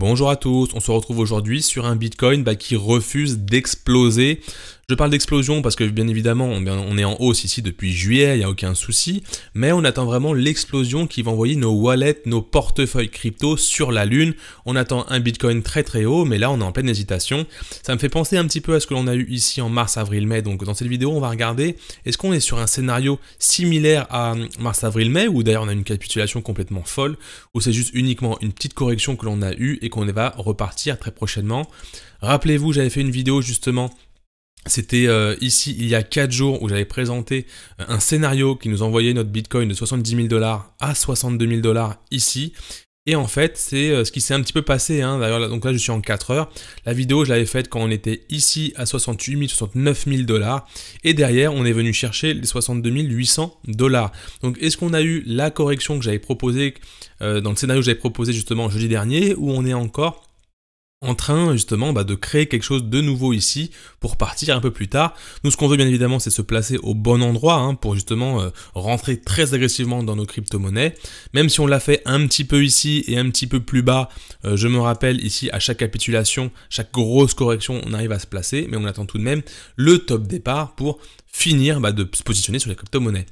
Bonjour à tous, on se retrouve aujourd'hui sur un Bitcoin bah, qui refuse d'exploser. Je parle d'explosion parce que bien évidemment on est en hausse ici depuis juillet, il n'y a aucun souci, mais on attend vraiment l'explosion qui va envoyer nos wallets, nos portefeuilles crypto sur la lune. On attend un Bitcoin très très haut, mais là on est en pleine hésitation. Ça me fait penser un petit peu à ce que l'on a eu ici en mars, avril, mai. Donc dans cette vidéo on va regarder est-ce qu'on est sur un scénario similaire à mars, avril, mai, ou d'ailleurs on a une capitulation complètement folle, ou c'est juste uniquement une petite correction que l'on a eue et qu'on va repartir très prochainement? Rappelez-vous, j'avais fait une vidéo justement c'était euh, ici il y a 4 jours où j'avais présenté euh, un scénario qui nous envoyait notre Bitcoin de 70 000 dollars à 62 000 dollars ici. Et en fait, c'est euh, ce qui s'est un petit peu passé. Hein. D'ailleurs, donc là, je suis en 4 heures. La vidéo, je l'avais faite quand on était ici à 68 000, 69 000 dollars. Et derrière, on est venu chercher les 62 800 dollars. Donc, est-ce qu'on a eu la correction que j'avais proposée dans le scénario que j'avais proposé justement jeudi dernier, ou on est encore en train justement bah, de créer quelque chose de nouveau ici pour partir un peu plus tard. Nous ce qu'on veut bien évidemment c'est se placer au bon endroit hein, pour justement euh, rentrer très agressivement dans nos crypto-monnaies. Même si on l'a fait un petit peu ici et un petit peu plus bas, euh, je me rappelle ici à chaque capitulation, chaque grosse correction on arrive à se placer, mais on attend tout de même le top départ pour finir bah, de se positionner sur les crypto-monnaies.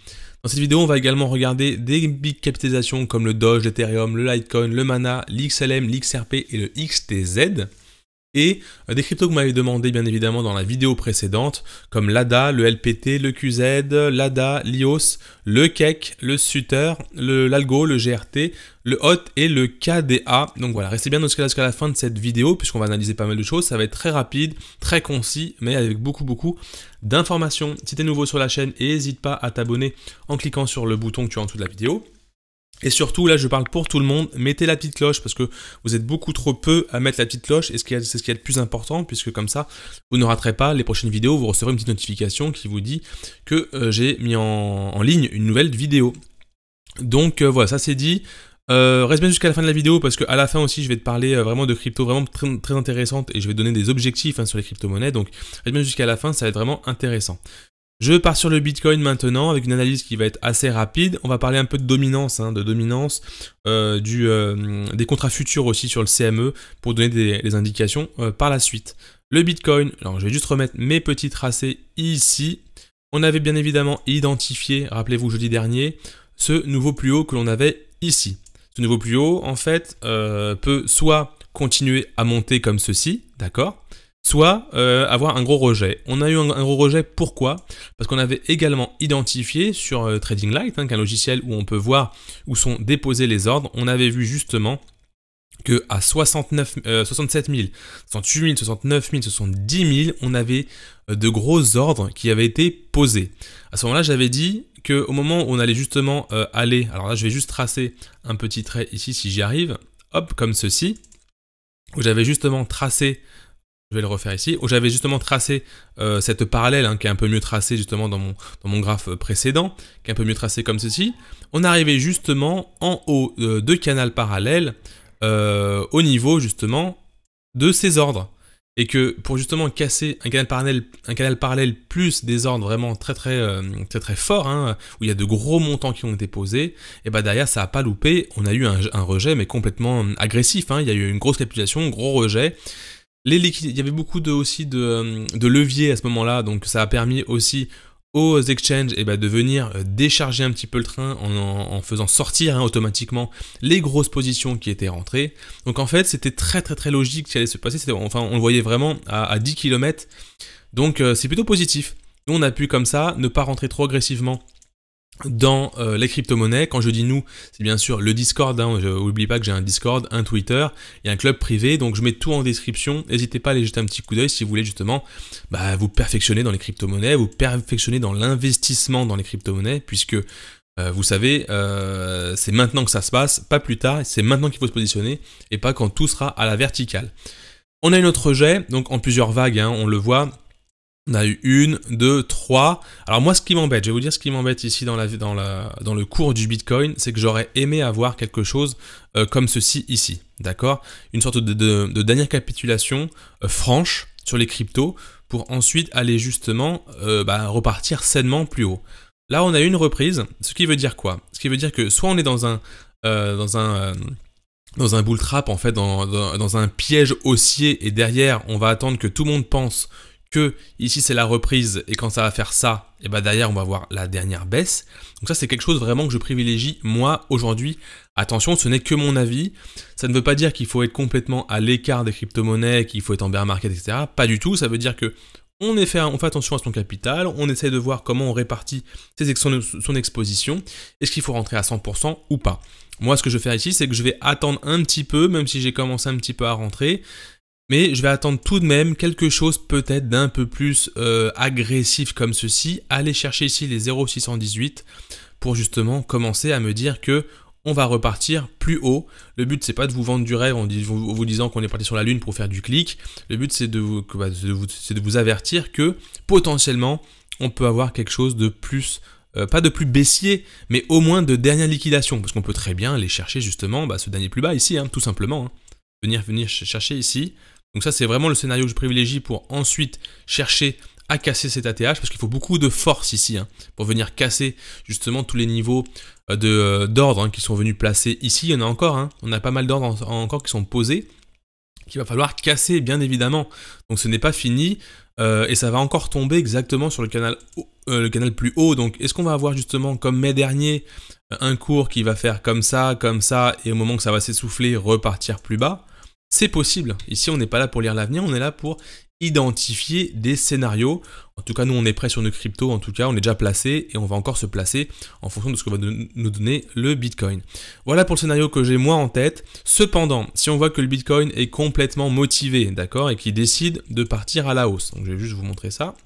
Dans cette vidéo, on va également regarder des big capitalisations comme le Doge, l'Ethereum, le Litecoin, le Mana, l'XLM, l'XRP et le XTZ et euh, des cryptos que vous m'avez demandé bien évidemment dans la vidéo précédente, comme l'ADA, le LPT, le QZ, l'ADA, l'IOS, le KEK, le Sutter, l'Algo, le, GRT, le HOT et le KDA. Donc voilà, restez bien jusqu'à la fin de cette vidéo puisqu'on va analyser pas mal de choses. Ça va être très rapide, très concis, mais avec beaucoup beaucoup d'informations. Si tu es nouveau sur la chaîne, n'hésite pas à t'abonner en cliquant sur le bouton que tu as en dessous de la vidéo. Et surtout, là, je parle pour tout le monde, mettez la petite cloche parce que vous êtes beaucoup trop peu à mettre la petite cloche et c'est ce qui est le plus important puisque comme ça, vous ne raterez pas les prochaines vidéos, vous recevrez une petite notification qui vous dit que euh, j'ai mis en, ligne une nouvelle vidéo. Donc euh, voilà, ça c'est dit. Euh, reste bien jusqu'à la fin de la vidéo parce qu'à la fin aussi je vais te parler vraiment de crypto vraiment très, intéressante et je vais donner des objectifs hein, sur les crypto-monnaies donc reste bien jusqu'à la fin ça va être vraiment intéressant. Je pars sur le Bitcoin maintenant avec une analyse qui va être assez rapide. On va parler un peu de dominance, hein, de dominance euh, euh, des contrats futurs aussi sur le CME pour donner des, indications euh, par la suite. Le Bitcoin, alors je vais juste remettre mes petits tracés ici. On avait bien évidemment identifié, rappelez-vous jeudi dernier, ce nouveau plus haut que l'on avait ici. Ce nouveau plus haut, en fait, peut soit continuer à monter comme ceci, d'accord? Soit euh, avoir un gros rejet. On a eu un, gros rejet, pourquoi? Parce qu'on avait également identifié sur euh, Trading Light, hein, qu'un logiciel où on peut voir où sont déposés les ordres, on avait vu justement que à 69, 67 000, 68 000, 69 000, 70 000, on avait euh, de gros ordres qui avaient été posés. À ce moment-là, j'avais dit qu'au moment où on allait justement aller, alors là je vais juste tracer un petit trait ici si j'y arrive, hop, comme ceci, où j'avais justement tracé je vais le refaire ici, où j'avais justement tracé euh, cette parallèle, hein, qui est un peu mieux tracée justement dans mon, graphe précédent, qui est un peu mieux tracé comme ceci. On arrivait justement en haut euh, de canal parallèle, euh, au niveau justement de ces ordres. Et que pour justement casser un canal parallèle, un canal parallèle plus des ordres vraiment très très très très forts, hein, où il y a de gros montants qui ont été posés, et bah derrière ça a pas loupé, on a eu un, rejet mais complètement agressif. Hein. il y a eu une grosse capitulation, gros rejet. Il y avait beaucoup de, aussi de, euh, de leviers à ce moment-là, donc ça a permis aussi aux exchanges eh ben, de venir euh, décharger un petit peu le train en, faisant sortir hein, automatiquement les grosses positions qui étaient rentrées. Donc en fait, c'était très très très logique ce qui allait se passer. Enfin, on le voyait vraiment à, 10 km. Donc euh, c'est plutôt positif. Nous, on a pu comme ça ne pas rentrer trop agressivement dans euh, les crypto-monnaies. Quand je dis nous, c'est bien sûr le Discord. Hein. Je pas que j'ai un Discord, un Twitter et un club privé. Donc je mets tout en description. N'hésitez pas à aller jeter un petit coup d'œil si vous voulez justement bah, vous perfectionner dans les crypto-monnaies, vous perfectionner dans l'investissement dans les crypto-monnaies, puisque euh, vous savez, euh, c'est maintenant que ça se passe, pas plus tard. C'est maintenant qu'il faut se positionner et pas quand tout sera à la verticale. On a une autre jet, donc en plusieurs vagues, hein, on le voit. On a eu une, deux, trois. Alors moi, ce qui m'embête, je vais vous dire ce qui m'embête ici dans, le cours du Bitcoin, c'est que j'aurais aimé avoir quelque chose euh, comme ceci ici, d'accord? Une sorte de, de, dernière capitulation euh, franche sur les cryptos pour ensuite aller justement euh, bah, repartir sainement plus haut. Là, on a eu une reprise, ce qui veut dire quoi? Ce qui veut dire que soit on est dans un, dans un dans un trap, en fait, dans, un piège haussier, et derrière, on va attendre que tout le monde pense que ici c'est la reprise, et quand ça va faire ça, et bah derrière on va voir la dernière baisse. Donc ça c'est quelque chose vraiment que je privilégie moi aujourd'hui. Attention, ce n'est que mon avis. Ça ne veut pas dire qu'il faut être complètement à l'écart des crypto-monnaies, qu'il faut être en bear market, etc. Pas du tout. Ça veut dire que on, fait, on fait attention à son capital, on essaie de voir comment on répartit son, son exposition, est-ce qu'il faut rentrer à 100% ou pas? Moi, ce que je vais faire ici, c'est que je vais attendre un petit peu, même si j'ai commencé un petit peu à rentrer, mais je vais attendre tout de même quelque chose peut-être d'un peu plus euh, agressif comme ceci, aller chercher ici les 0,618 pour justement commencer à me dire que on va repartir plus haut. Le but, c'est pas de vous vendre du rêve en vous, disant qu'on est parti sur la Lune pour faire du clic. Le but, c'est de, bah, vous avertir que potentiellement, on peut avoir quelque chose de plus, euh, pas de plus baissier, mais au moins de dernière liquidation. Parce qu'on peut très bien aller chercher justement bah, ce dernier plus bas ici, hein, tout simplement. Hein. Venir chercher ici. Donc ça, c'est vraiment le scénario que je privilégie pour ensuite chercher à casser cet ATH parce qu'il faut beaucoup de force ici hein, pour venir casser justement tous les niveaux euh, euh, d'ordre hein, qui sont venus placer ici. Il y en a encore, hein. on a pas mal d'ordres encore qui sont posés qu'il va falloir casser bien évidemment. Donc ce n'est pas fini euh, et ça va encore tomber exactement sur le canal, le canal plus haut. Donc est-ce qu'on va avoir justement comme mai dernier un cours qui va faire comme ça, comme ça et au moment que ça va s'essouffler repartir plus bas? C'est possible. Ici, on n'est pas là pour lire l'avenir, on est là pour identifier des scénarios. En tout cas, nous, on est prêt sur nos cryptos, en tout cas, on est déjà placé et on va encore se placer en fonction de ce que va nous donner le Bitcoin. Voilà pour le scénario que j'ai moi en tête. Cependant, si on voit que le Bitcoin est complètement motivé, d'accord, et qu'il décide de partir à la hausse, donc je vais juste vous montrer ça.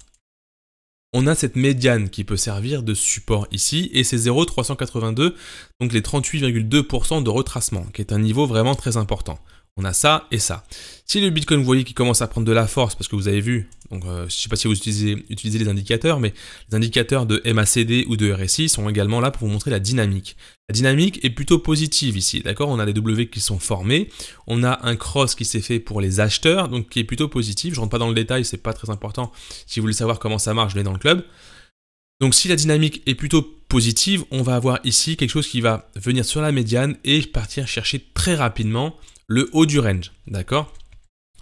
On a cette médiane qui peut servir de support ici, et c'est 0,382, donc les 38,2% de retracement, qui est un niveau vraiment très important. On a ça et ça. Si le Bitcoin, vous voyez qu'il commence à prendre de la force, parce que vous avez vu, donc euh, je ne sais pas si vous utilisez, les indicateurs, mais les indicateurs de MACD ou de RSI sont également là pour vous montrer la dynamique. La dynamique est plutôt positive ici, d'accord? On a les W qui sont formés, on a un cross qui s'est fait pour les acheteurs, donc qui est plutôt positif. Je rentre pas dans le détail, c'est pas très important. Si vous voulez savoir comment ça marche, je dans le club. Donc si la dynamique est plutôt positive, on va avoir ici quelque chose qui va venir sur la médiane et partir chercher très rapidement le haut du range, d'accord?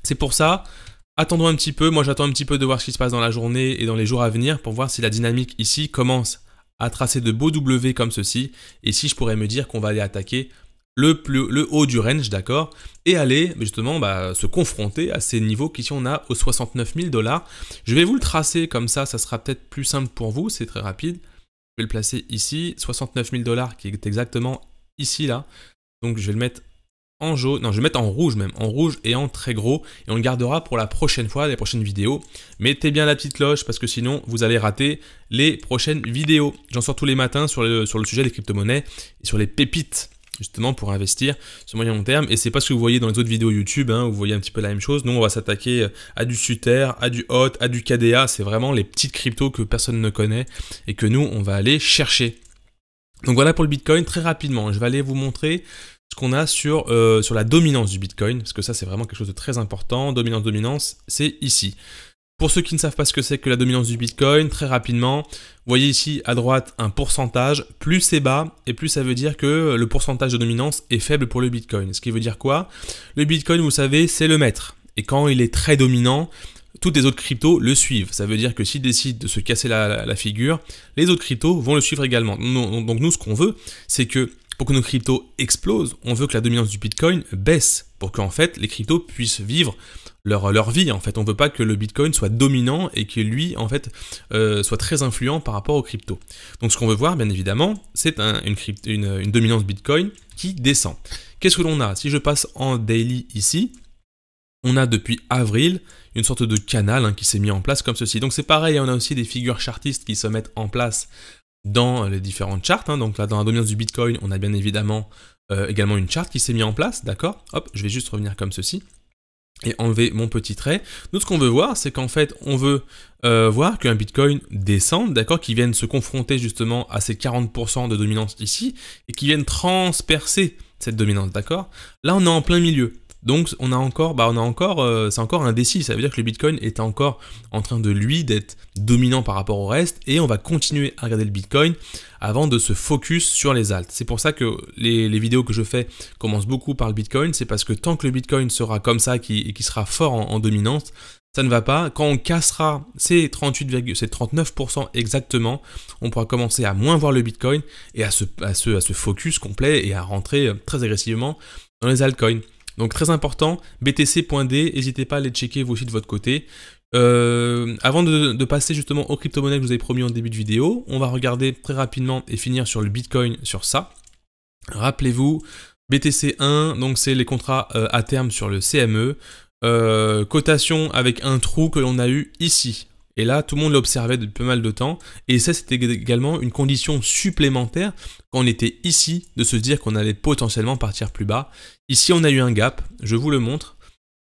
C'est pour ça, attendons un petit peu, moi j'attends un petit peu de voir ce qui se passe dans la journée et dans les jours à venir pour voir si la dynamique ici commence à tracer de beaux W comme ceci, et si je pourrais me dire qu'on va aller attaquer le, plus, le haut du range, d'accord? Et aller justement bah, se confronter à ces niveaux qu'ici on a aux 69 000 dollars. Je vais vous le tracer comme ça, ça sera peut-être plus simple pour vous, c'est très rapide. Je vais le placer ici, 69 000 dollars qui est exactement ici là. Donc je vais le mettre en jaune, non je vais mettre en rouge même, en rouge et en très gros, et on le gardera pour la prochaine fois, les prochaines vidéos. Mettez bien la petite cloche parce que sinon vous allez rater les prochaines vidéos. J'en sors tous les matins sur le, sujet des crypto-monnaies et sur les pépites justement pour investir sur moyen long terme. Et c'est pas ce que vous voyez dans les autres vidéos YouTube hein, vous voyez un petit peu la même chose. Nous on va s'attaquer à du Suter, à du HOT, à du KDA c'est vraiment les petites cryptos que personne ne connaît et que nous on va aller chercher. Donc voilà pour le Bitcoin. Très rapidement je vais aller vous montrer ce qu'on a sur, euh, sur la dominance du Bitcoin, parce que ça c'est vraiment quelque chose de très important. Dominance, dominance, c'est ici. Pour ceux qui ne savent pas ce que c'est que la dominance du Bitcoin, très rapidement, vous voyez ici à droite un pourcentage, plus c'est bas, et plus ça veut dire que le pourcentage de dominance est faible pour le Bitcoin. Ce qui veut dire quoi? Le Bitcoin, vous savez, c'est le maître. Et quand il est très dominant, toutes les autres cryptos le suivent. Ça veut dire que s'il décide de se casser la, figure, les autres cryptos vont le suivre également. Donc nous, ce qu'on veut, c'est que pour que nos cryptos explosent, on veut que la dominance du Bitcoin baisse, pour qu'en fait les cryptos puissent vivre leur, vie. En fait, on veut pas que le Bitcoin soit dominant et que lui, en fait, euh, soit très influent par rapport aux cryptos. Donc, ce qu'on veut voir, bien évidemment, c'est une, une, une, dominance Bitcoin qui descend. Qu'est-ce que l'on a? Si je passe en daily ici, on a depuis avril une sorte de canal hein, qui s'est mis en place comme ceci. Donc, c'est pareil, on a aussi des figures chartistes qui se mettent en place dans les différentes charts. Hein. Donc là, dans la dominance du Bitcoin, on a bien évidemment euh, également une charte qui s'est mise en place, d'accord? Hop, je vais juste revenir comme ceci et enlever mon petit trait. Nous, ce qu'on veut voir, c'est qu'en fait, on veut euh, voir qu'un Bitcoin descende, d'accord, qui vienne se confronter justement à ces 40% de dominance ici, et qui vienne transpercer cette dominance, d'accord? Là, on est en plein milieu. Donc on a encore, bah on a encore, euh, c'est encore indécis. Ça veut dire que le Bitcoin est encore en train de lui d'être dominant par rapport au reste, et on va continuer à regarder le Bitcoin avant de se focus sur les alts. C'est pour ça que les, vidéos que je fais commencent beaucoup par le Bitcoin, c'est parce que tant que le Bitcoin sera comme ça et qui sera fort en, dominance, ça ne va pas. Quand on cassera ces 38, ces 39% exactement, on pourra commencer à moins voir le Bitcoin et à se, à se focus complet et à rentrer très agressivement dans les altcoins. Donc très important, btc.d, n'hésitez pas à les checker vous aussi de votre côté. Euh, avant de, passer justement aux crypto-monnaies que je vous avais promis en début de vidéo, on va regarder très rapidement et finir sur le Bitcoin sur ça. Rappelez-vous, BTC1, donc c'est les contrats euh, à terme sur le CME. Euh, cotation avec un trou que l'on a eu ici. Et là, tout le monde l'observait depuis pas mal de temps. Et ça, c'était également une condition supplémentaire quand on était ici, de se dire qu'on allait potentiellement partir plus bas. Ici, on a eu un gap, je vous le montre.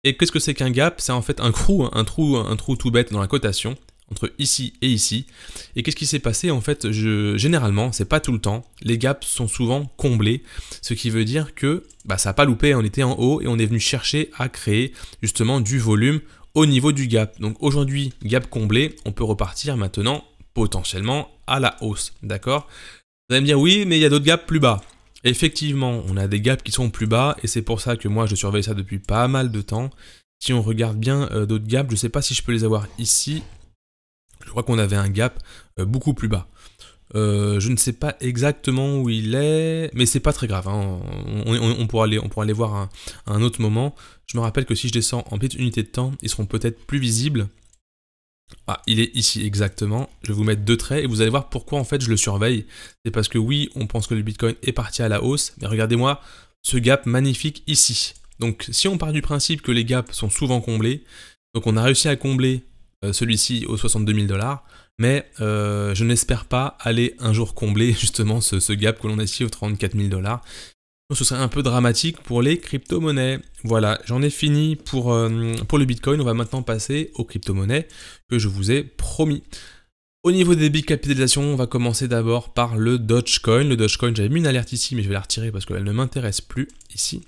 Et qu'est-ce que c'est qu'un gap? C'est en fait un trou, un trou, un trou tout bête dans la cotation entre ici et ici. Et qu'est-ce qui s'est passé? En fait, généralement, c'est pas tout le temps. Les gaps sont souvent comblés, ce qui veut dire que bah, ça n'a pas loupé. On était en haut et on est venu chercher à créer justement du volume au niveau du gap. Donc aujourd'hui, gap comblé, on peut repartir maintenant potentiellement à la hausse, d'accord? Vous allez me dire oui, mais il y a d'autres gaps plus bas. Effectivement, on a des gaps qui sont plus bas et c'est pour ça que moi je surveille ça depuis pas mal de temps. Si on regarde bien euh, d'autres gaps, je ne sais pas si je peux les avoir ici. Je crois qu'on avait un gap euh, beaucoup plus bas. Euh, je ne sais pas exactement où il est, mais c'est pas très grave. Hein. On, pourra aller, on pourra aller voir un, autre moment. Je me rappelle que si je descends en petite unité de temps, ils seront peut-être plus visibles. Ah, il est ici exactement. Je vais vous mettre deux traits et vous allez voir pourquoi en fait je le surveille. C'est parce que oui, on pense que le Bitcoin est parti à la hausse, mais regardez-moi ce gap magnifique ici. Donc si on part du principe que les gaps sont souvent comblés, donc on a réussi à combler euh, celui-ci aux 62 000 dollars, mais euh, je n'espère pas aller un jour combler justement ce, gap que l'on a ici aux 34 000 dollars. Ce serait un peu dramatique pour les crypto-monnaies. Voilà, j'en ai fini pour, euh, pour le Bitcoin. On va maintenant passer aux crypto-monnaies que je vous ai promis. Au niveau des big capitalisations, on va commencer d'abord par le Dogecoin. Le Dogecoin, j'avais mis une alerte ici, mais je vais la retirer parce qu'elle ne m'intéresse plus ici.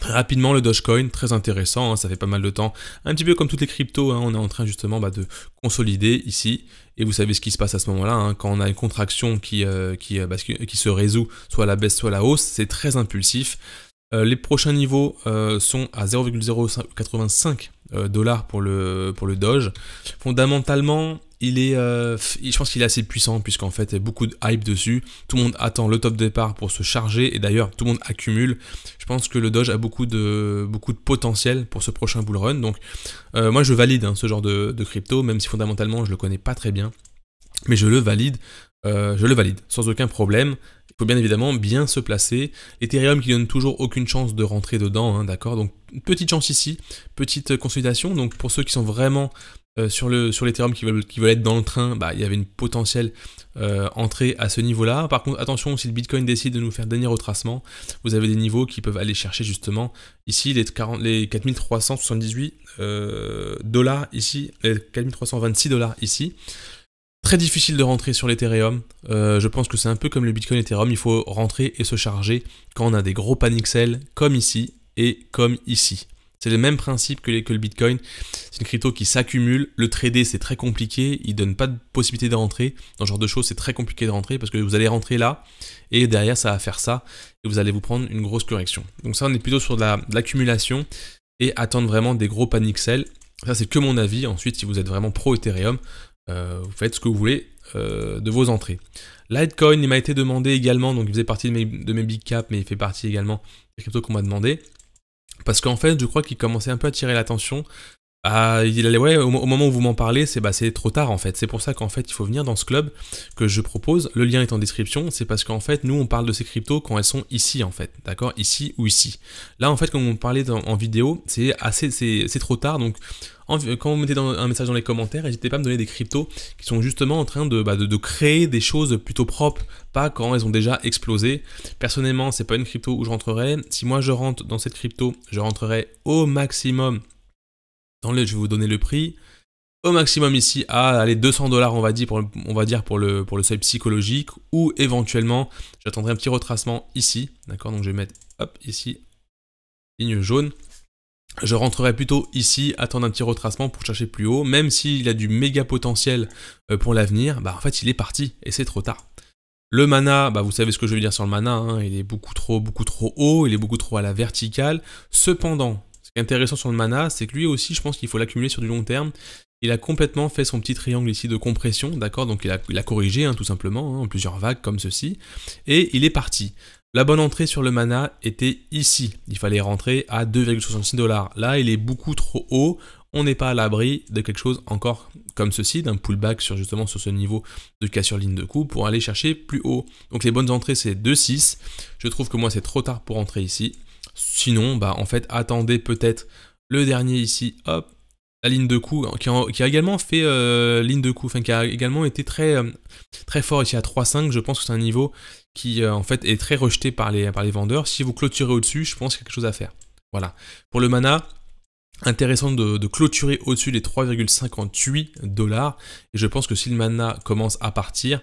Rapidement, le Dogecoin, très intéressant, hein, ça fait pas mal de temps. Un petit peu comme toutes les cryptos, hein, on est en train justement bah, de consolider ici. Et vous savez ce qui se passe à ce moment-là, hein, quand on a une contraction qui, euh, euh, qui, se résout, soit à la baisse, soit à la hausse, c'est très impulsif. Euh, les prochains niveaux sont à 0,085 dollars pour le, pour Doge. Fondamentalement, il est, euh, je pense qu'il est assez puissant puisqu'en fait il y a beaucoup de hype dessus. Tout le monde attend le top départ pour se charger et d'ailleurs tout le monde accumule. Je pense que le Doge a beaucoup de, potentiel pour ce prochain bull run. Donc euh, moi je valide hein, ce genre de, crypto, même si fondamentalement je le connais pas très bien, mais je le valide. Euh, je le valide sans aucun problème. Il faut bien évidemment bien se placer. Ethereum qui donne toujours aucune chance de rentrer dedans, hein, d'accord Donc petite chance ici, petite consolidation. Donc pour ceux qui sont vraiment euh, sur, le, sur l'Ethereum qui veulent, être dans le train, bah, il y avait une potentielle euh, entrée à ce niveau-là. Par contre, attention, si le Bitcoin décide de nous faire dernier retracement, vous avez des niveaux qui peuvent aller chercher justement ici les, 40, les 4378 euh, dollars ici, les 4326 dollars ici. Très difficile de rentrer sur l'Ethereum. je pense que c'est un peu comme le Bitcoin Ethereum, il faut rentrer et se charger quand on a des gros panic sell comme ici et comme ici. C'est le même principe que, le Bitcoin. C'est une crypto qui s'accumule. Le trader, c'est très compliqué. Il donne pas de possibilité de rentrer. Dans ce genre de choses, c'est très compliqué de rentrer parce que vous allez rentrer là et derrière, ça va faire ça et vous allez vous prendre une grosse correction. Donc ça, on est plutôt sur de l'accumulation et attendre vraiment des gros panic sell. Ça, c'est que mon avis. Ensuite, si vous êtes vraiment pro Ethereum, euh, vous faites ce que vous voulez euh, de vos entrées. Litecoin, il m'a été demandé également, donc il faisait partie de mes, de mes big caps, mais il fait partie également des cryptos qu'on m'a demandé. Parce qu'en fait, je crois qu'il commençait un peu à tirer l'attention. Ah, il allait, ouais, au, moment où vous m'en parlez, c'est bah, trop tard en fait. C'est pour ça qu'en fait, il faut venir dans ce club que je propose. Le lien est en description. C'est parce qu'en fait, nous, on parle de ces cryptos quand elles sont ici en fait. D'accord? Ici ou ici. Là, en fait, quand on parlait en vidéo, c'est assez, c'est trop tard. Donc, quand vous mettez un message dans les commentaires, n'hésitez pas à me donner des cryptos qui sont justement en train bah, de, de, créer des choses plutôt propres, pas quand elles ont déjà explosé. Personnellement, c'est pas une crypto où je rentrerai. Si moi je rentre dans cette crypto, je rentrerai au maximum je vais vous donner le prix. Au maximum ici à allez, 200 dollars on va dire pour le, on seuil psychologique ou éventuellement j'attendrai un petit retracement ici d'accord? Donc je vais mettre hop ici ligne jaune je rentrerai plutôt ici, attendre un petit retracement pour chercher plus haut, même s'il a du méga potentiel euh, pour l'avenir, bah en fait il est parti et c'est trop tard. Le mana, bah vous savez ce que je veux dire sur le mana, hein, il est beaucoup trop, beaucoup trop haut, il est beaucoup trop à la verticale. Cependant, intéressant sur le mana, c'est que lui aussi, je pense qu'il faut l'accumuler sur du long terme. Il a complètement fait son petit triangle ici de compression, d'accord? Donc il a, corrigé hein, tout simplement, hein, en plusieurs vagues comme ceci, et il est parti. La bonne entrée sur le mana était ici. Il fallait rentrer à 2,66 dollars. Là, il est beaucoup trop haut. On n'est pas à l'abri de quelque chose encore comme ceci, d'un pullback sur justement sur ce niveau de cassure ligne de coup pour aller chercher plus haut. Donc les bonnes entrées c'est 2,6. Je trouve que moi c'est trop tard pour entrer ici. Sinon, bah en fait, attendez peut-être le dernier ici, hop, la ligne de coup, qui a, également fait euh, ligne de coup, enfin qui a également été très, euh, très fort ici à 3,5, je pense que c'est un niveau qui euh, en fait est très rejeté par les, par les vendeurs. Si vous clôturez au-dessus, je pense qu'il y a quelque chose à faire. Voilà. Pour le mana, intéressant de, clôturer au-dessus des 3,58 dollars. Et je pense que si le mana commence à partir,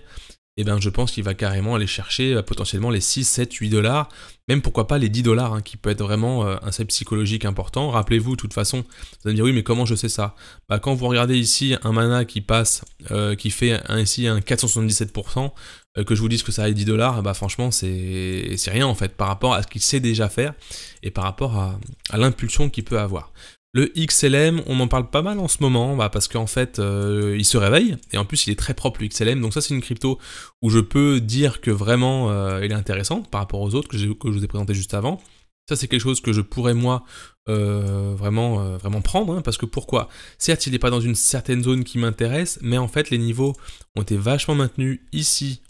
eh bien je pense qu'il va carrément aller chercher euh, potentiellement les 6, 7, 8 dollars, même pourquoi pas les 10 dollars, hein, qui peut être vraiment euh, un seuil psychologique important. Rappelez-vous, de toute façon, vous allez me dire oui, mais comment je sais ça? Bah, Quand vous regardez ici un mana qui passe, euh, qui fait ici un 477%, que je vous dise que ça aille 10 dollars, bah franchement c'est rien en fait par rapport à ce qu'il sait déjà faire et par rapport à l'impulsion qu'il peut avoir. Le XLM, on en parle pas mal en ce moment, bah, parce qu'en fait, euh, il se réveille, et en plus, il est très propre, le XLM. Donc ça, c'est une crypto où je peux dire que vraiment, euh, il est intéressante par rapport aux autres que, je vous ai présenté juste avant. Ça, c'est quelque chose que je pourrais, moi, euh, vraiment, vraiment prendre, hein, parce que pourquoi? Certes, il n'est pas dans une certaine zone qui m'intéresse, mais en fait, les niveaux ont été vachement maintenus ici,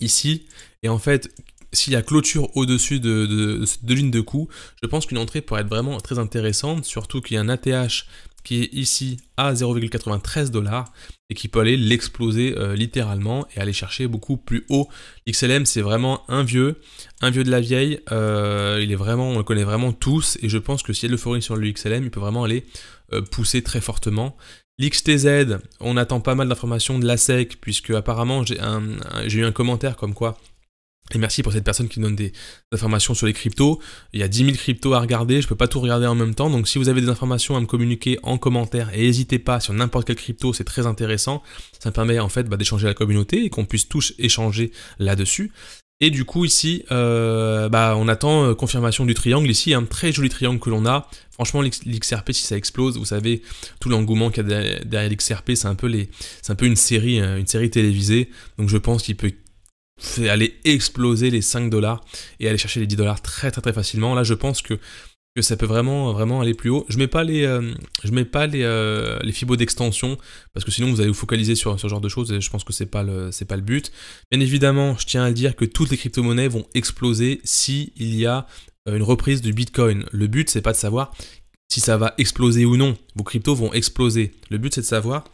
ici, et en fait, s'il y a clôture au-dessus de, de, de coup, je pense qu'une entrée pourrait être vraiment très intéressante, surtout qu'il y a un ATH qui est ici à 0,93 dollars et qui peut aller l'exploser euh, littéralement et aller chercher beaucoup plus haut. XLM c'est vraiment un vieux, un vieux de la vieille, euh, il est vraiment, on le connaît vraiment tous et je pense que s'il y a de l'euphorie sur le XLM, il peut vraiment aller euh, pousser très fortement. L'XTZ, on attend pas mal d'informations de la SEC puisque apparemment j'ai eu un commentaire comme quoi et merci pour cette personne qui donne des informations sur les cryptos. Il y a 10 000 cryptos à regarder, je ne peux pas tout regarder en même temps. Donc si vous avez des informations à me communiquer en commentaire, et n'hésitez pas sur n'importe quelle crypto, c'est très intéressant. Ça me permet en fait bah, d'échanger la communauté et qu'on puisse tous échanger là-dessus. Et du coup ici, euh, bah, on attend euh, confirmation du triangle. Ici, un très joli triangle que l'on a. Franchement, l'XRP, si ça explose, vous savez, tout l'engouement qu'il y a derrière l'XRP, c'est un peu les, c'est un peu une série, euh, une série télévisée. Donc je pense qu'il peut c'est aller exploser les 5 dollars et aller chercher les 10 dollars très très très facilement. Là, je pense que, ça peut vraiment aller plus haut. Je mets pas les euh, mets pas les, euh, fibos d'extension parce que sinon vous allez vous focaliser sur ce genre de choses et je pense que c'est pas pas le but. Bien évidemment, je tiens à dire que toutes les crypto-monnaies vont exploser si y a euh, une reprise du Bitcoin. Le but c'est pas de savoir si ça va exploser ou non. Vos cryptos vont exploser. Le but c'est de savoir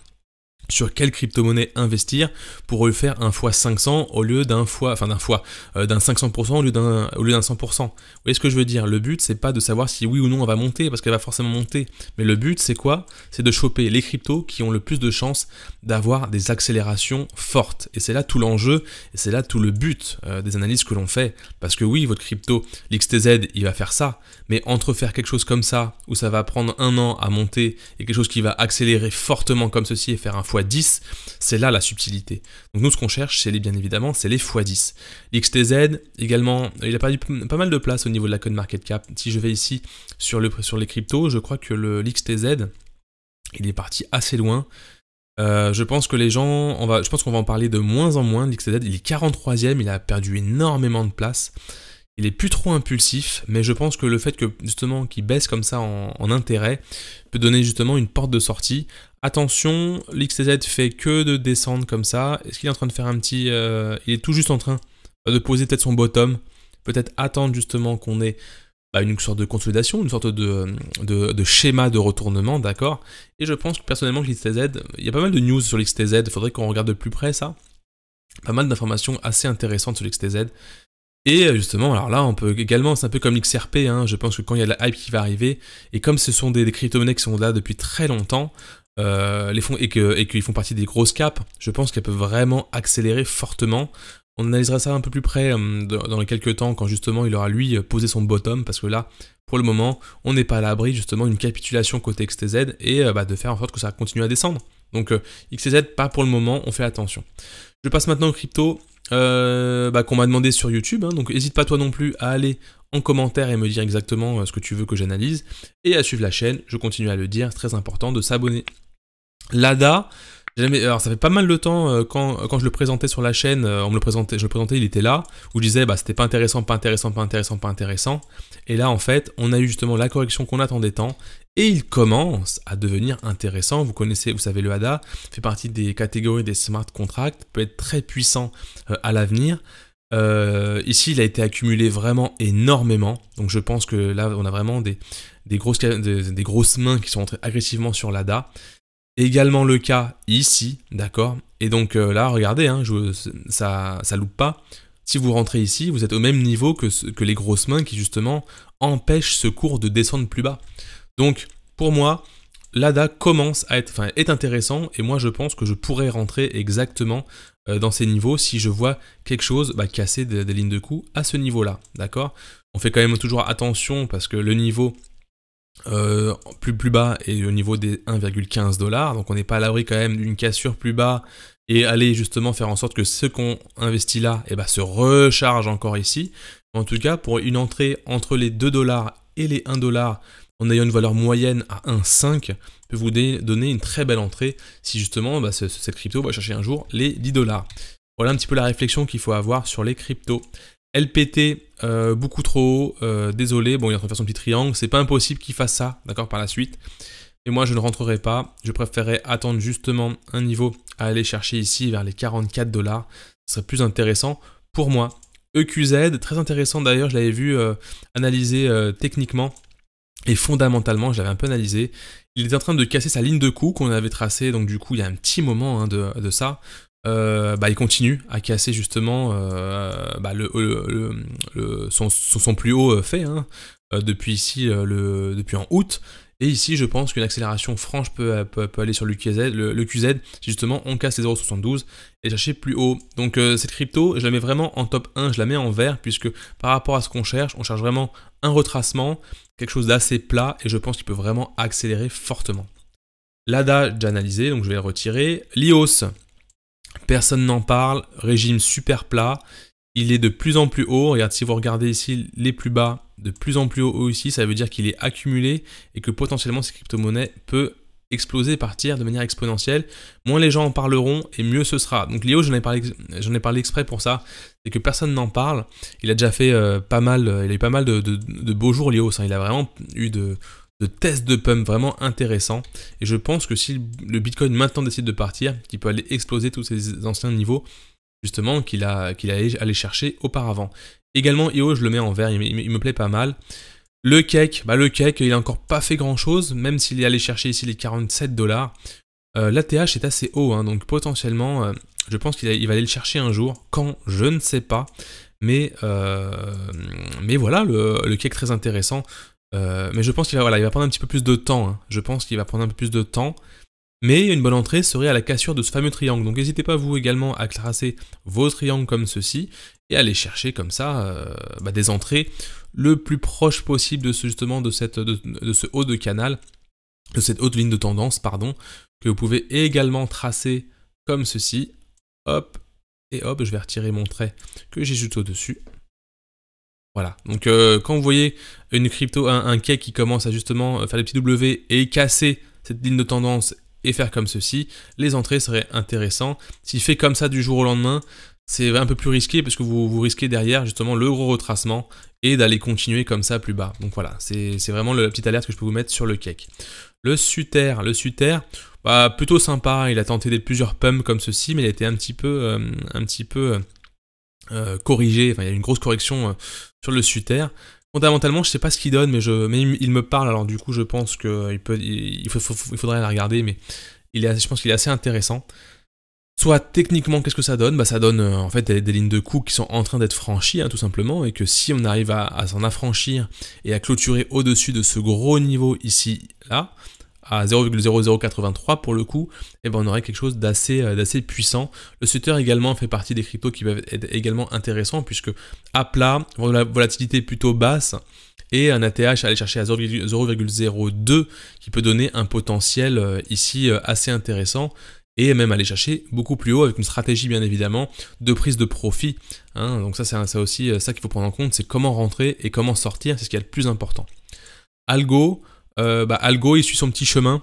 sur quelle crypto-monnaie investir pour le faire un fois 500 au lieu d'un fois, enfin d'un fois, euh, d'un 500% au lieu d'un, au lieu d'un 100%. Vous voyez ce que je veux dire? Le but, c'est pas de savoir si oui ou non elle va monter, parce qu'elle va forcément monter. Mais le but, c'est quoi? C'est de choper les cryptos qui ont le plus de chances d'avoir des accélérations fortes. Et c'est là tout l'enjeu, et c'est là tout le but euh, des analyses que l'on fait. Parce que oui, votre crypto, l'XTZ, il va faire ça, mais entre faire quelque chose comme ça, où ça va prendre un an à monter, et quelque chose qui va accélérer fortement comme ceci et faire un fois 10, c'est là la subtilité. Donc nous ce qu'on cherche, c'est bien évidemment, c'est les x10. L'XTZ, également, il a perdu pas mal de place au niveau de la code market cap. Si je vais ici sur, le, sur les cryptos, je crois que le l'XTZ, il est parti assez loin. Euh, je pense que les gens, on va, je pense qu'on va en parler de moins en moins. L'XTZ, il est 43e, il a perdu énormément de place. Il est plus trop impulsif, mais je pense que le fait que justement qu'il baisse comme ça en, intérêt peut donner justement une porte de sortie. Attention, l'XTZ fait que de descendre comme ça. Est-ce qu'il est en train de faire un petit... Euh, il est tout juste en train de poser peut-être son bottom? Peut-être attendre justement qu'on ait bah, une sorte de consolidation, une sorte de, de, schéma de retournement, d'accord? Et je pense que personnellement que l'XTZ, il y a pas mal de news sur l'XTZ, il faudrait qu'on regarde de plus près ça. Pas mal d'informations assez intéressantes sur l'XTZ. Et euh, justement, alors là, on peut également, c'est un peu comme l'XRP, hein, je pense que quand il y a la hype qui va arriver, et comme ce sont des, crypto-monnaies qui sont là depuis très longtemps, euh, les et qu'ils font partie des grosses caps, je pense qu'elles peuvent vraiment accélérer fortement. On analysera ça un peu plus près euh, dans les quelques temps quand justement il aura lui posé son bottom parce que là, pour le moment, on n'est pas à l'abri justement d'une capitulation côté XTZ et bah, de faire en sorte que ça continue à descendre. Donc XTZ, pas pour le moment, on fait attention. Je passe maintenant au crypto. Bah, qu'on m'a demandé sur YouTube, hein. donc n'hésite pas toi non plus à aller en commentaire et me dire exactement ce que tu veux que j'analyse, et à suivre la chaîne, je continue à le dire, très important de s'abonner. L'ADA, alors ça fait pas mal de temps euh, quand, je le présentais sur la chaîne, euh, on me le présentait, je le présentais, il était là, où je disais bah c'était pas intéressant, pas intéressant, pas intéressant, pas intéressant. Et là en fait, on a eu justement la correction qu'on attendait tant, et il commence à devenir intéressant. Vous connaissez, vous savez, le ADA fait partie des catégories des smart contracts, peut être très puissant euh, à l'avenir. ici, il a été accumulé vraiment énormément, donc je pense que là, on a vraiment des, grosses, des, grosses mains qui sont entrées agressivement sur l'ADA. Également le cas ici, d'accord? Et donc euh, là, regardez, hein, ça, ça loupe pas. Si vous rentrez ici, vous êtes au même niveau que, que les grosses mains qui justement empêchent ce cours de descendre plus bas. Donc, pour moi, l'ADA commence à être, enfin, est intéressant et moi je pense que je pourrais rentrer exactement euh, dans ces niveaux si je vois quelque chose bah, casser des, lignes de coup à ce niveau-là, d'accord? On fait quand même toujours attention parce que le niveau euh, plus, bas et au niveau des 1,15 dollars. Donc on n'est pas à l'abri quand même d'une cassure plus bas et aller justement faire en sorte que ce qu'on investit là eh ben, se recharge encore ici. En tout cas, pour une entrée entre les 2 dollars et les 1 dollar en ayant une valeur moyenne à 1,5 peut vous donner une très belle entrée si justement bah, cette crypto va chercher un jour les 10 dollars. Voilà un petit peu la réflexion qu'il faut avoir sur les cryptos. LPT, euh, beaucoup trop haut, euh, désolé, bon il est en train de faire son petit triangle, c'est pas impossible qu'il fasse ça, d'accord, par la suite. Et moi je ne rentrerai pas, je préférerais attendre justement un niveau à aller chercher ici vers les 44 dollars, ce serait plus intéressant pour moi. EQZ, très intéressant d'ailleurs, je l'avais vu euh, analyser techniquement et fondamentalement, je l'avais un peu analysé. Il est en train de casser sa ligne de coup qu'on avait tracée, donc du coup il y a un petit moment hein, de, ça. Euh, bah, il continue à casser justement euh, bah, son, plus haut euh, fait hein, depuis ici, depuis en août. Et ici, je pense qu'une accélération franche peut, aller sur le QZ, QZ, justement on casse les 0,72 et chercher plus haut. Donc cette crypto, je la mets vraiment en top 1, je la mets en vert, puisque par rapport à ce qu'on cherche, on cherche vraiment un retracement, quelque chose d'assez plat, et je pense qu'il peut vraiment accélérer fortement. L'ADA, j'ai analysé, donc je vais le retirer. L'IOS, Personne n'en parle, régime super plat. Il est de plus en plus haut. Regarde, si vous regardez ici les plus bas, de plus en plus haut ici, ça veut dire qu'il est accumulé et que potentiellement ces crypto-monnaies peut exploser, partir de manière exponentielle. Moins les gens en parleront et mieux ce sera. Donc Léo, j'en ai parlé, parlé exprès pour ça, c'est que personne n'en parle. Il a déjà fait euh, pas mal, il a eu pas mal de, beaux jours Léo. Il a vraiment eu de, de tests de pump vraiment intéressants. Et je pense que si le Bitcoin maintenant décide de partir, qu'il peut aller exploser tous ces anciens niveaux, justement, qu'il a, qu'il allé chercher auparavant. Également, IO, je le mets en vert, il, me plaît pas mal. Le cake, bah le cake, il a encore pas fait grand chose, même s'il est allé chercher ici les 47 dollars. Euh, L'ATH est assez haut, hein, donc potentiellement, euh, je pense qu'il va aller le chercher un jour. Quand, je ne sais pas. Mais, euh, voilà, le, le cake très intéressant. Euh, mais je pense qu'il va, voilà, il va prendre un petit peu plus de temps. Hein. Je pense qu'il va prendre un peu plus de temps. Mais une bonne entrée serait à la cassure de ce fameux triangle. Donc n'hésitez pas vous également à tracer vos triangles comme ceci et aller chercher comme ça euh, bah, des entrées le plus proche possible de ce, justement de, ce haut de canal, de cette haute ligne de tendance, pardon, que vous pouvez également tracer comme ceci. Hop, et hop, je vais retirer mon trait que j'ai juste au-dessus. Voilà, donc euh, quand vous voyez une crypto, un, un cake qui commence à justement faire des petits W et casser cette ligne de tendance et faire comme ceci, les entrées seraient intéressantes. S'il fait comme ça du jour au lendemain, c'est un peu plus risqué parce que vous, vous risquez derrière justement le gros retracement et d'aller continuer comme ça plus bas. Donc voilà, c'est vraiment la petite alerte que je peux vous mettre sur le cake. Le Suter, le Suter, bah, plutôt sympa, il a tenté des plusieurs pumps comme ceci, mais il a été un petit peu, euh, un petit peu euh, euh, corrigé, enfin il y a une grosse correction sur le Suter. Fondamentalement, je sais pas ce qu'il donne, mais, je, il me parle, alors du coup, je pense qu'il faudrait la regarder, mais je pense qu'il est assez intéressant. Soit techniquement, qu'est-ce que ça donne? Bah, Ça donne euh, en fait des, lignes de coups qui sont en train d'être franchies, hein, tout simplement, et que si on arrive à, s'en affranchir et à clôturer au-dessus de ce gros niveau ici, là, à 0,0083 pour le coup, et eh ben on aurait quelque chose d'assez d'assez puissant. Le Sutter également fait partie des cryptos qui peuvent être également intéressants puisque à plat, la volatilité plutôt basse, et un ATH à aller chercher à 0,02 qui peut donner un potentiel ici assez intéressant et même aller chercher beaucoup plus haut avec une stratégie bien évidemment de prise de profit. Hein. donc ça c'est aussi euh, ça qu'il faut prendre en compte, c'est comment rentrer et comment sortir, c'est ce qui est le plus important. Algo, euh, bah, Algo il suit son petit chemin.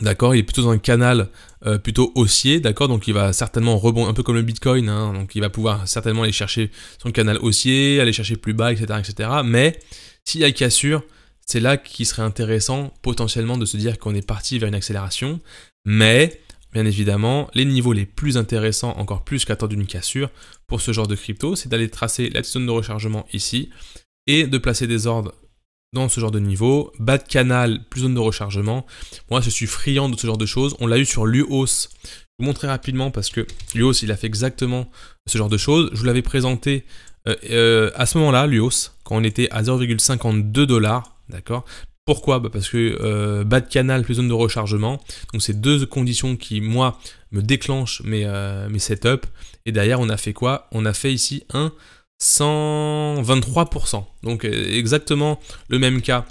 D'accord, il est plutôt dans un canal euh, plutôt haussier, d'accord, donc il va certainement rebondir, un peu comme le Bitcoin, hein. donc il va pouvoir certainement aller chercher son canal haussier, aller chercher plus bas, etc. etc. Mais s'il y a cassure, c'est là qu'il serait intéressant potentiellement de se dire qu'on est parti vers une accélération, mais Bien évidemment, les niveaux les plus intéressants, encore plus qu'attendre une cassure pour ce genre de crypto, c'est d'aller tracer la zone de rechargement ici et de placer des ordres dans ce genre de niveau. Bas de canal, plus zone de rechargement. Moi, je suis friand de ce genre de choses. On l'a eu sur l'UOS. Je vous montrer rapidement parce que l'UOS, il a fait exactement ce genre de choses. Je vous l'avais présenté euh, euh, à ce moment-là, l'UOS, quand on était à 0,52 dollars. D'accord? Pourquoi? Bah, Parce que euh, bas de canal plus zone de rechargement. Donc c'est deux conditions qui, moi, me déclenchent mes, mes setups. Et derrière, on a fait quoi? On a fait ici un 123%. Donc euh, exactement le même cas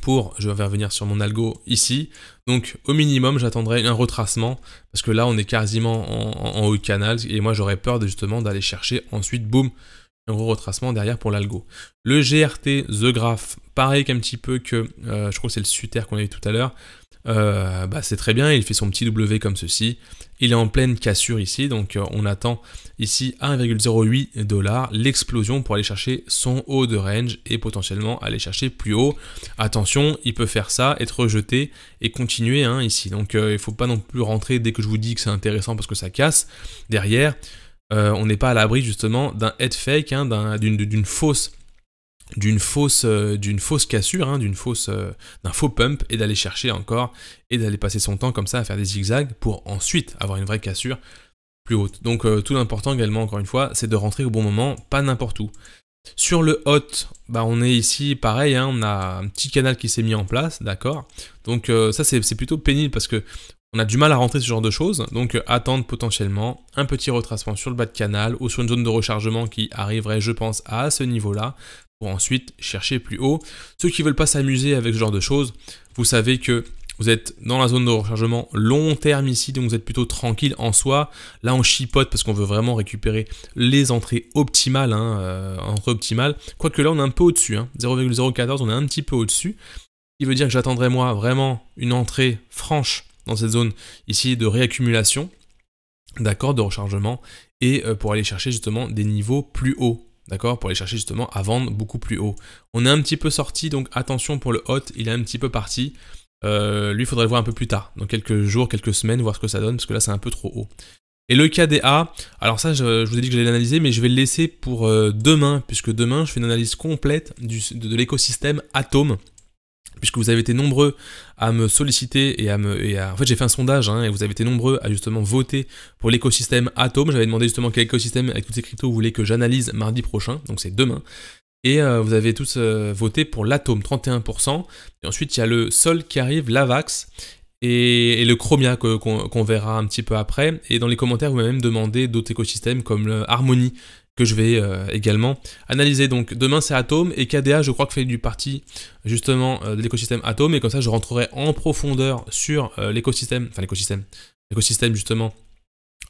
pour, je vais revenir sur mon algo ici. Donc au minimum, j'attendrai un retracement parce que là, on est quasiment en, haut de canal et moi, j'aurais peur justement d'aller chercher ensuite, boum, un gros retracement derrière pour l'algo. Le GRT, The Graph, pareil qu'un petit peu que, euh, je crois que c'est le Suter qu'on a vu tout à l'heure, euh, bah c'est très bien, il fait son petit W comme ceci. Il est en pleine cassure ici, donc euh, on attend ici 1,08 dollars, l'explosion pour aller chercher son haut de range et potentiellement aller chercher plus haut. Attention, il peut faire ça, être rejeté et continuer hein, ici. Donc il ne faut pas non plus rentrer dès que je vous dis que c'est intéressant parce que ça casse. Derrière, euh, on n'est pas à l'abri justement d'un head fake, hein, d'une fausse d'une fausse euh, fausse cassure, hein, euh, d'un faux pump et d'aller chercher encore et d'aller passer son temps comme ça à faire des zigzags pour ensuite avoir une vraie cassure plus haute. Donc tout l'important également encore une fois, c'est de rentrer au bon moment, pas n'importe où. Sur le hot, bah on est ici pareil, hein, on a un petit canal qui s'est mis en place, d'accord. Donc ça c'est plutôt pénible parce que on a du mal à rentrer ce genre de choses, donc euh, attendre potentiellement un petit retracement sur le bas de canal ou sur une zone de rechargement qui arriverait, je pense, à ce niveau-là, pour ensuite chercher plus haut. Ceux qui veulent pas s'amuser avec ce genre de choses, vous savez que vous êtes dans la zone de rechargement long terme ici, donc vous êtes plutôt tranquille en soi. Là, on chipote parce qu'on veut vraiment récupérer les entrées optimales, hein, euh. Quoique là, on est un peu au-dessus, 0,014, hein. on est un petit peu au-dessus. Ce qui veut dire que j'attendrai moi vraiment une entrée franche dans cette zone ici de réaccumulation, d'accord, de rechargement, et euh, pour aller chercher justement des niveaux plus hauts, d'accord, pour aller chercher justement à vendre beaucoup plus haut. On est un petit peu sorti, donc attention pour le hot, il est un petit peu parti. Euh, lui, il faudrait le voir un peu plus tard, dans quelques jours, quelques semaines, voir ce que ça donne, parce que là, c'est un peu trop haut. Et le KDA, alors ça, je, vous ai dit que j'allais l'analyser, mais je vais le laisser pour euh, demain, puisque demain, je fais une analyse complète de l'écosystème Atom puisque vous avez été nombreux à me solliciter et à me... Et en fait j'ai fait un sondage hein, et vous avez été nombreux à justement voter pour l'écosystème Atom. J'avais demandé justement quel écosystème avec toutes ces cryptos vous voulez que j'analyse mardi prochain, donc c'est demain. Et euh, vous avez tous euh, voté pour l'Atom, 31%. Et ensuite il y a le Sol qui arrive, l'Avax. Et, le Chromia qu'on verra un petit peu après. Et dans les commentaires, vous m'avez même demandé d'autres écosystèmes comme le Harmony que je vais euh, également analyser. Donc demain c'est Atom et KDA je crois que fait du parti justement euh, de l'écosystème Atom et comme ça je rentrerai en profondeur sur euh, l'écosystème, enfin l'écosystème, l'écosystème justement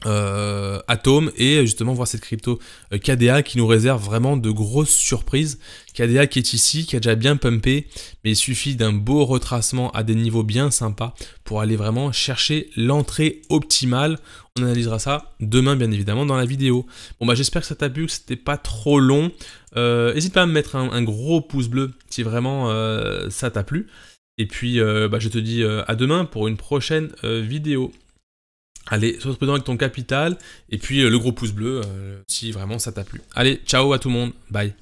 euh, Atom et justement voir cette crypto euh, KDA qui nous réserve vraiment de grosses surprises. KDA qui est ici, qui a déjà bien pumpé, mais il suffit d'un beau retracement à des niveaux bien sympas pour aller vraiment chercher l'entrée optimale. On analysera ça demain bien évidemment dans la vidéo. Bon bah j'espère que ça t'a plu, que c'était pas trop long. Euh, n'hésite pas à me mettre un, gros pouce bleu si vraiment ça t'a plu. Et puis bah, je te dis à demain pour une prochaine vidéo. Allez, sois prudent avec ton capital. Et puis euh, le gros pouce bleu euh, si vraiment ça t'a plu. Allez, ciao à tout le monde. Bye.